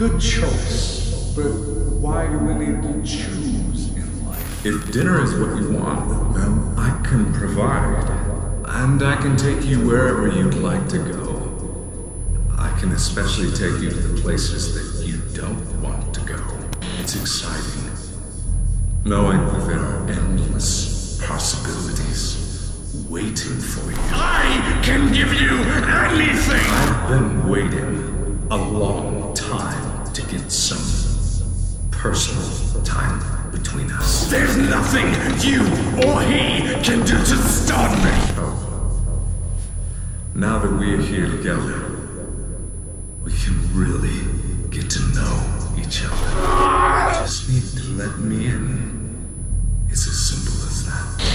Good choice. But why do we need to choose in life? If dinner is what you want, well, I can provide. And I can take you wherever you'd like to go. I can especially take you to the places that you don't want to go. It's exciting. Knowing that there are endless possibilities waiting for you. I can give you anything! I've been waiting a long time to get some personal time between us. There's nothing you or he can do to stop me! Now that we are here together, we can really get to know each other. Just need to let me in. It's as simple